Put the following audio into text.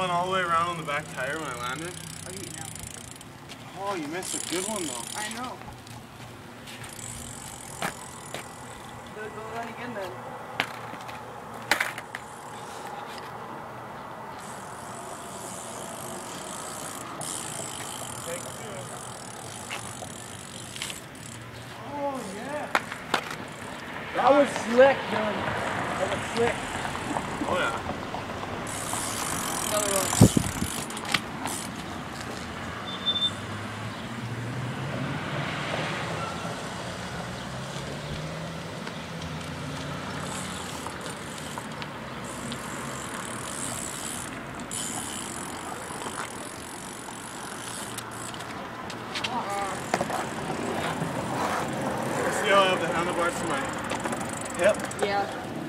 spun all the way around on the back tire when I landed. I'll you now. Oh, you missed a good one though. I know. Go, go run again then. Take two. Oh yeah. That was slick, man. That was slick. Oh yeah. Another one. See how I have the handlebars for my hip? Yeah.